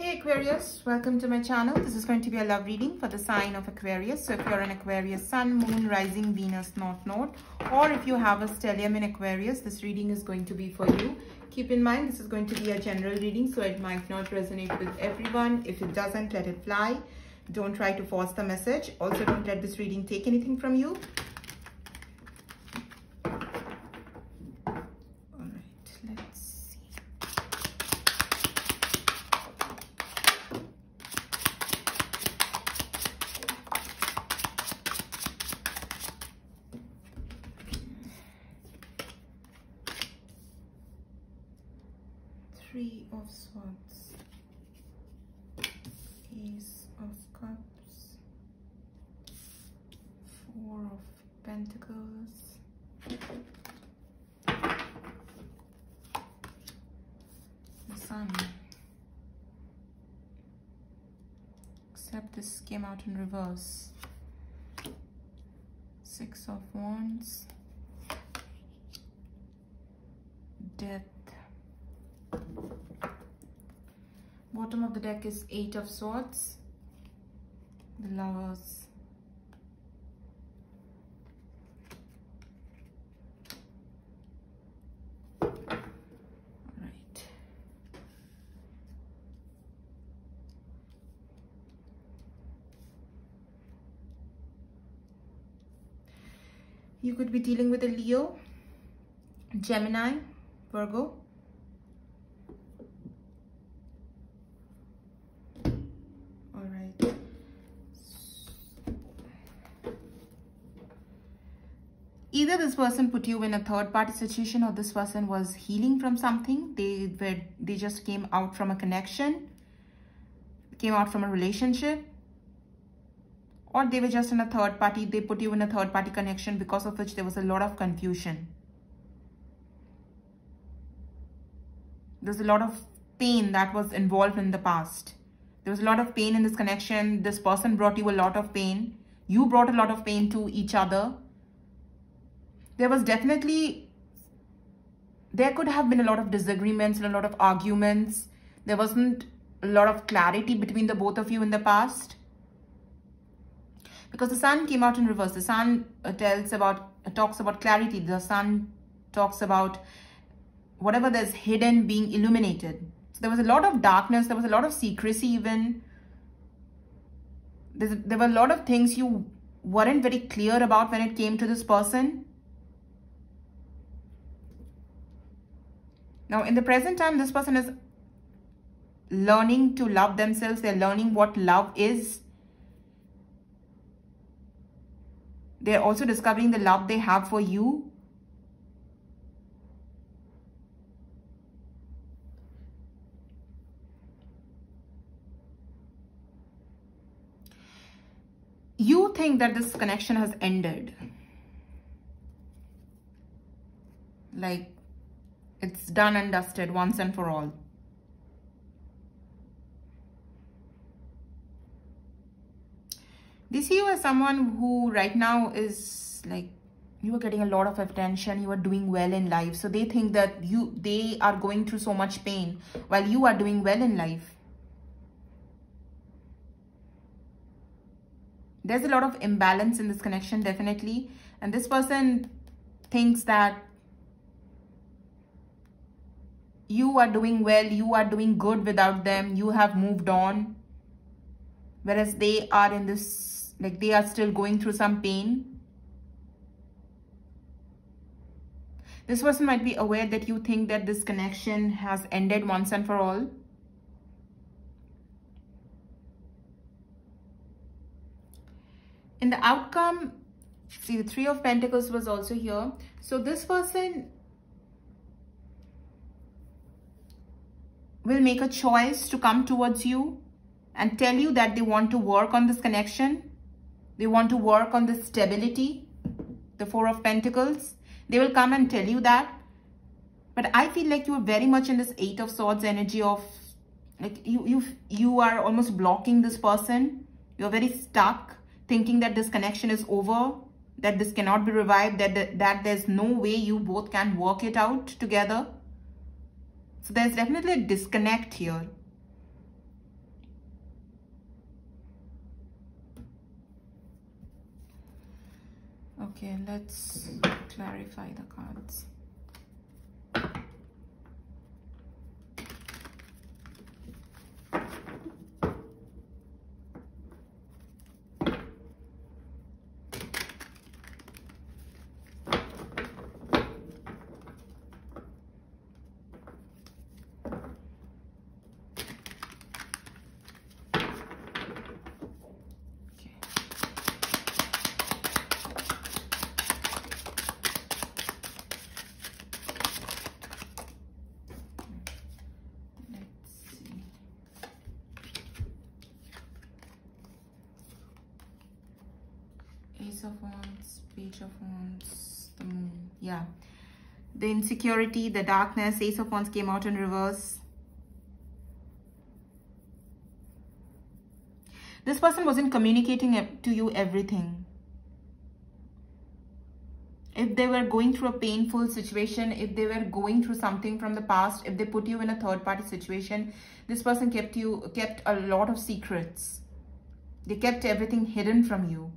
Hey Aquarius, welcome to my channel. This is going to be a love reading for the sign of Aquarius. So if you're an Aquarius Sun, Moon, Rising, Venus, North Node, or if you have a stellium in Aquarius, this reading is going to be for you. Keep in mind, this is going to be a general reading, so it might not resonate with everyone. If it doesn't, let it fly. Don't try to force the message. Also, don't let this reading take anything from you. Three of Swords, Ace of Cups, Four of Pentacles, the Sun. Except this came out in reverse. Six of Wands, Death, bottom of the deck is eight of swords. The lovers you could be dealing with a leo gemini virgo either this person put you in a third party situation or this person was healing from something. They were they just came out from a connection came out from a relationship. Or they were just in a third party they put you in a third party connection because of which there was a lot of confusion. There's a lot of pain that was involved in the past. There was a lot of pain in this connection. This person brought you a lot of pain. You brought a lot of pain to each other there was definitely, there could have been a lot of disagreements and a lot of arguments. There wasn't a lot of clarity between the both of you in the past. Because the sun came out in reverse. The sun uh, tells about, uh, talks about clarity. The sun talks about whatever there's hidden being illuminated. So there was a lot of darkness. There was a lot of secrecy even. There were a lot of things you weren't very clear about when it came to this person. Now, in the present time, this person is learning to love themselves. They're learning what love is. They're also discovering the love they have for you. You think that this connection has ended. Like it's done and dusted once and for all. See you as someone who right now is like, you are getting a lot of attention, you are doing well in life. So they think that you they are going through so much pain while you are doing well in life. There's a lot of imbalance in this connection, definitely. And this person thinks that you are doing well, you are doing good without them, you have moved on. Whereas they are in this, like they are still going through some pain. This person might be aware that you think that this connection has ended once and for all. In the outcome, see the Three of Pentacles was also here. So this person will make a choice to come towards you and tell you that they want to work on this connection. They want to work on this stability, the Four of Pentacles. They will come and tell you that. But I feel like you are very much in this Eight of Swords energy of, like you, you, you are almost blocking this person. You're very stuck thinking that this connection is over, that this cannot be revived, that, that, that there's no way you both can work it out together. So there's definitely a disconnect here. Okay, let's clarify the cards. Ace of wands page of wands the moon yeah. The insecurity the darkness ace of wands came out in reverse. This person wasn't communicating to you everything. If they were going through a painful situation if they were going through something from the past if they put you in a third party situation this person kept you kept a lot of secrets. They kept everything hidden from you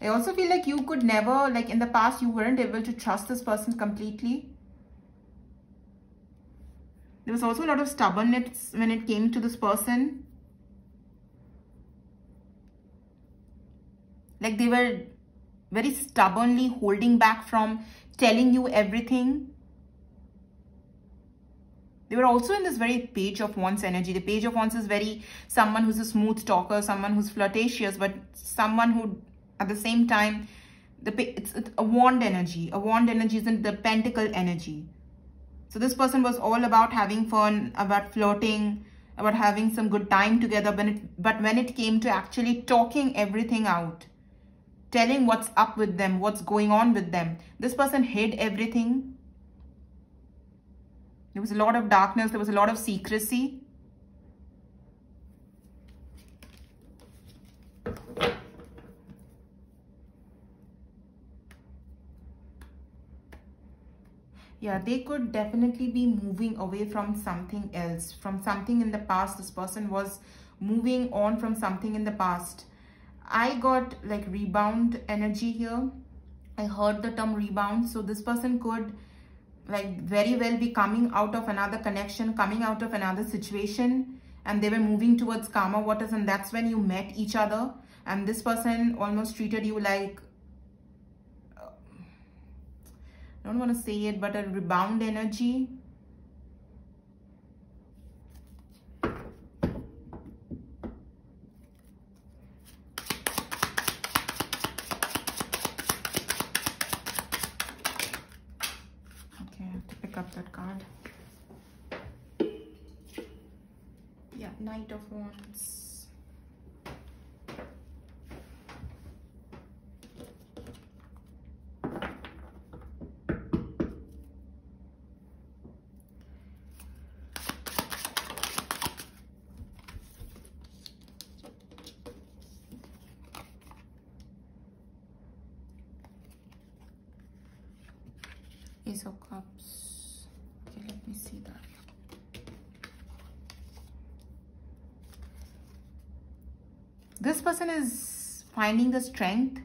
I also feel like you could never, like in the past, you weren't able to trust this person completely. There was also a lot of stubbornness when it came to this person. Like they were very stubbornly holding back from telling you everything. They were also in this very page of wands energy. The page of wands is very someone who's a smooth talker, someone who's flirtatious, but someone who at the same time the it's, it's a wand energy. A wand energy isn't the pentacle energy. So this person was all about having fun about flirting about having some good time together but it, but when it came to actually talking everything out telling what's up with them what's going on with them this person hid everything. There was a lot of darkness there was a lot of secrecy yeah they could definitely be moving away from something else from something in the past. This person was moving on from something in the past. I got like rebound energy here. I heard the term rebound. So this person could like very well be coming out of another connection coming out of another situation and they were moving towards karma waters and that's when you met each other. And this person almost treated you like I don't want to say it, but a rebound energy. Okay, I have to pick up that card. Yeah, Knight of Wands. Ace of Cups. Okay, let me see that. This person is finding the strength.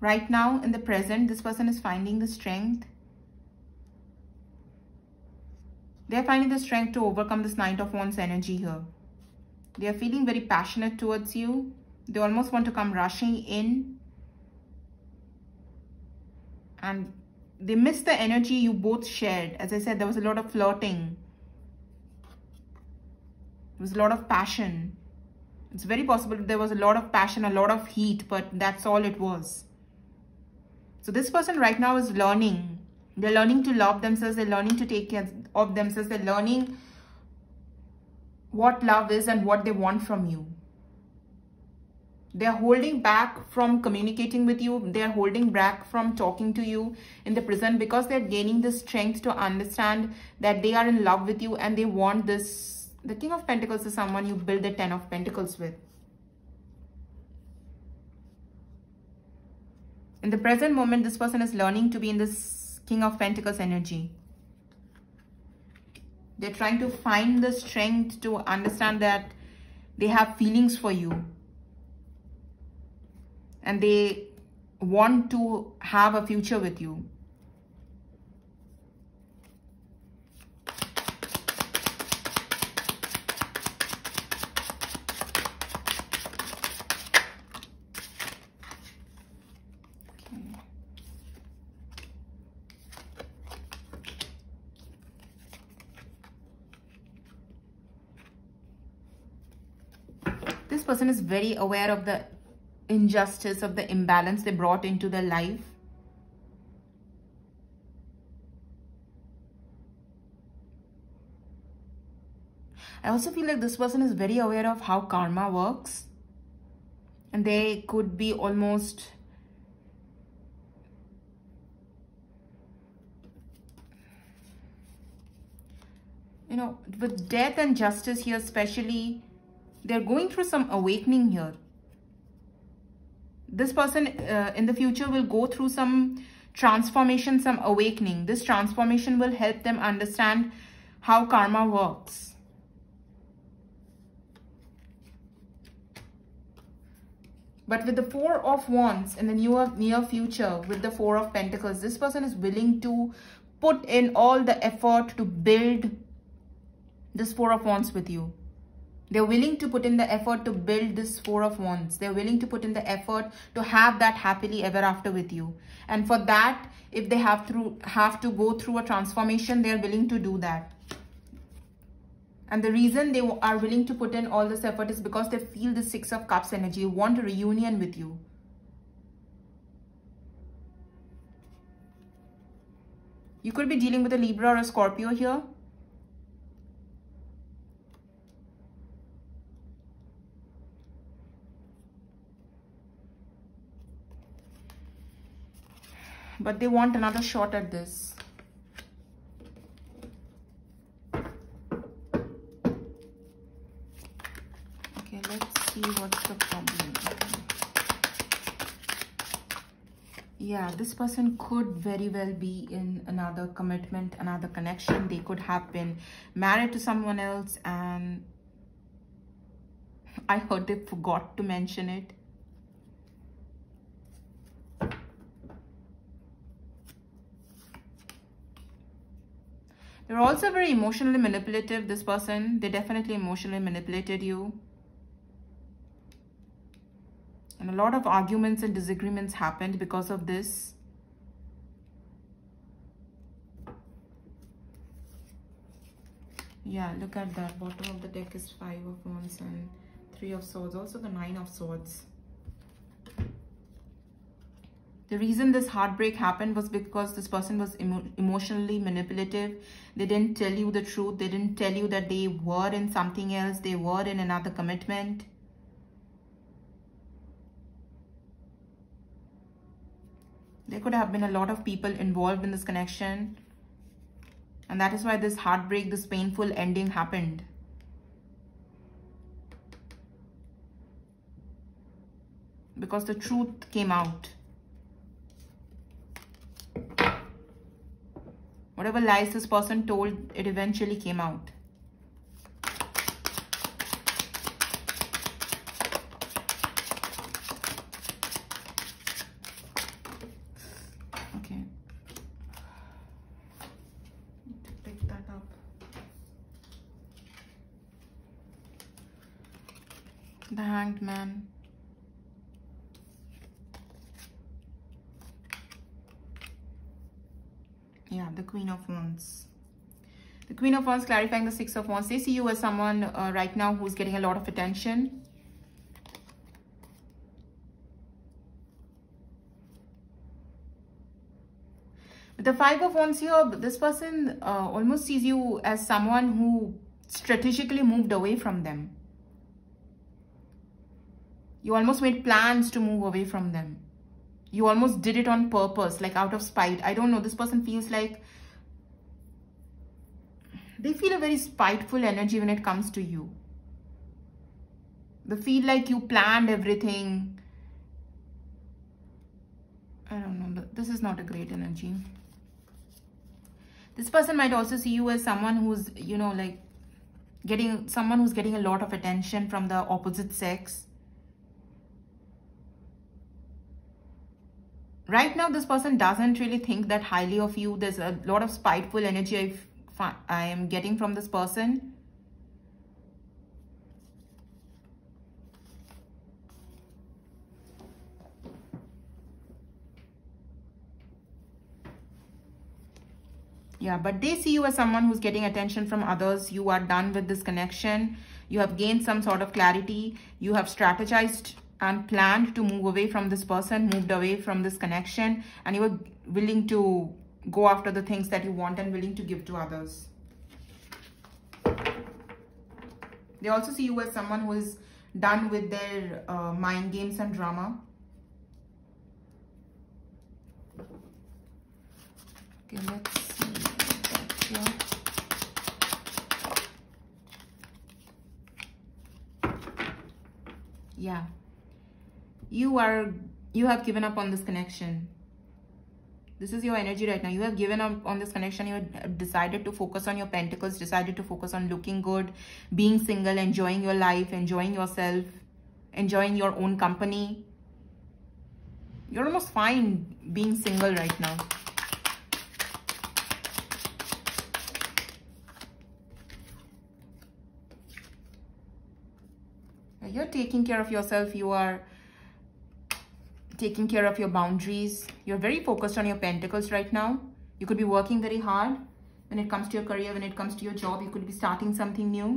Right now, in the present, this person is finding the strength. They're finding the strength to overcome this Knight of Wands energy here. They are feeling very passionate towards you. They almost want to come rushing in. And they missed the energy you both shared. As I said, there was a lot of flirting. There was a lot of passion. It's very possible there was a lot of passion, a lot of heat, but that's all it was. So this person right now is learning. They're learning to love themselves. They're learning to take care of themselves. They're learning what love is and what they want from you they're holding back from communicating with you they're holding back from talking to you in the present because they're gaining the strength to understand that they are in love with you and they want this the king of pentacles is someone you build the ten of pentacles with. In the present moment this person is learning to be in this king of pentacles energy. They're trying to find the strength to understand that they have feelings for you. And they want to have a future with you. this person is very aware of the injustice, of the imbalance they brought into their life. I also feel like this person is very aware of how karma works. And they could be almost you know, with death and justice here, especially, they're going through some awakening here. This person uh, in the future will go through some transformation, some awakening. This transformation will help them understand how karma works. But with the Four of Wands in the near, near future, with the Four of Pentacles, this person is willing to put in all the effort to build this Four of Wands with you. They're willing to put in the effort to build this Four of Wands. They're willing to put in the effort to have that happily ever after with you. And for that, if they have to, have to go through a transformation, they're willing to do that. And the reason they are willing to put in all this effort is because they feel the Six of Cups energy, want a reunion with you. You could be dealing with a Libra or a Scorpio here. But they want another shot at this. Okay, let's see what's the problem. Yeah, this person could very well be in another commitment, another connection. They could have been married to someone else and I heard they forgot to mention it They're also very emotionally manipulative, this person. They definitely emotionally manipulated you. And a lot of arguments and disagreements happened because of this. Yeah, look at that. Bottom of the deck is Five of Wands and Three of Swords. Also the Nine of Swords. The reason this heartbreak happened was because this person was emo emotionally manipulative. They didn't tell you the truth. They didn't tell you that they were in something else. They were in another commitment. There could have been a lot of people involved in this connection. And that is why this heartbreak, this painful ending happened. Because the truth came out. Whatever lies this person told, it eventually came out. Okay. Pick that up. The Hanged Man. yeah the queen of wands. The queen of wands clarifying the six of wands. They see you as someone uh, right now who's getting a lot of attention. With the five of wands here this person uh, almost sees you as someone who strategically moved away from them. You almost made plans to move away from them. You almost did it on purpose like out of spite. I don't know this person feels like they feel a very spiteful energy when it comes to you. They feel like you planned everything. I don't know this is not a great energy. This person might also see you as someone who's you know like getting someone who's getting a lot of attention from the opposite sex. Right now this person doesn't really think that highly of you. There's a lot of spiteful energy. I i am getting from this person. Yeah but they see you as someone who's getting attention from others. You are done with this connection. You have gained some sort of clarity. You have strategized and planned to move away from this person moved away from this connection and you were willing to go after the things that you want and willing to give to others. They also see you as someone who is done with their uh, mind games and drama. Okay let's see. yeah. You are you have given up on this connection this is your energy right now. You have given up on this connection. You have decided to focus on your pentacles decided to focus on looking good being single enjoying your life enjoying yourself enjoying your own company. You're almost fine being single right now. You're taking care of yourself. You are taking care of your boundaries. You're very focused on your pentacles right now. You could be working very hard. When it comes to your career when it comes to your job you could be starting something new.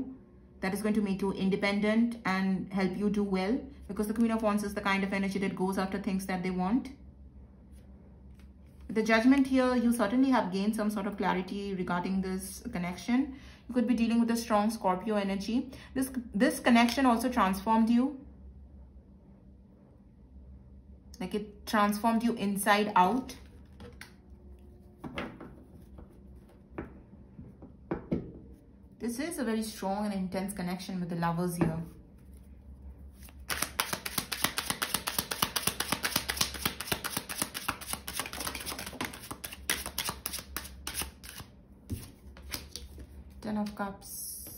That is going to make you independent and help you do well because the queen of wands is the kind of energy that goes after things that they want. The judgment here you certainly have gained some sort of clarity regarding this connection. You could be dealing with a strong Scorpio energy. This, this connection also transformed you. Like it transformed you inside out. This is a very strong and intense connection with the lovers here. ten of cups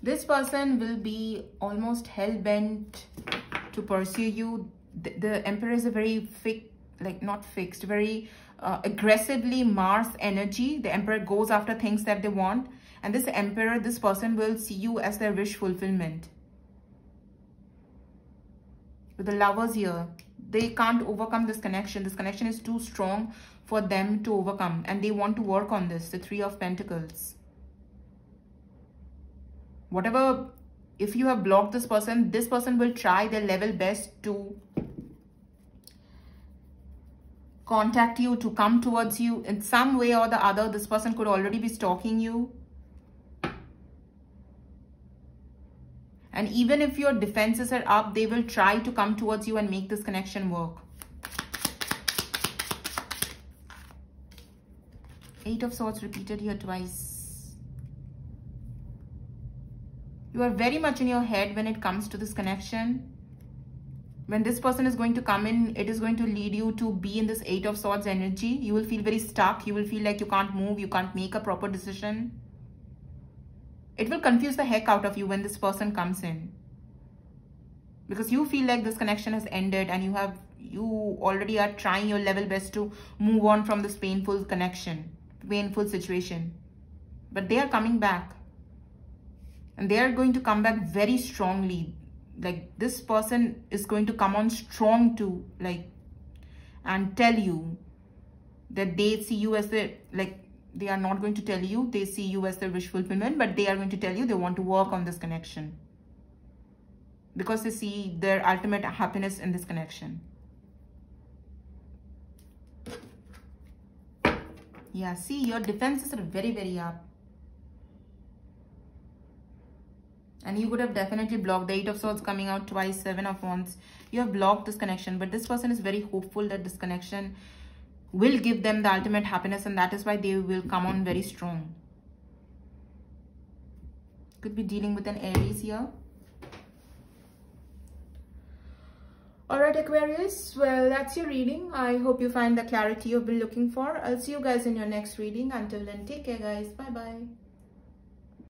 this person will be almost hell-bent to pursue you the, the, emperor is a very fixed like not fixed very uh, aggressively mars energy. The emperor goes after things that they want. And this emperor this person will see you as their wish fulfillment. With the lovers here they can't overcome this connection. This connection is too strong for them to overcome. And they want to work on this the three of pentacles. Whatever if you have blocked this person this person will try their level best to contact you to come towards you. In some way or the other this person could already be stalking you. And even if your defenses are up they will try to come towards you and make this connection work. Eight of swords repeated here twice. You are very much in your head when it comes to this connection when this person is going to come in it is going to lead you to be in this eight of swords energy. You will feel very stuck. You will feel like you can't move. You can't make a proper decision. It will confuse the heck out of you when this person comes in. Because you feel like this connection has ended and you have you already are trying your level best to move on from this painful connection painful situation. But they are coming back. And they are going to come back very strongly like this person is going to come on strong to like and tell you that they see you as the like they are not going to tell you they see you as their wish fulfillment but they are going to tell you they want to work on this connection. Because they see their ultimate happiness in this connection. Yeah see your defenses are very very up and you would have definitely blocked the eight of swords coming out twice seven of wands you have blocked this connection but this person is very hopeful that this connection will give them the ultimate happiness and that is why they will come on very strong could be dealing with an aries here Alright Aquarius, well that's your reading. I hope you find the clarity you've been looking for. I'll see you guys in your next reading. Until then, take care guys. Bye bye.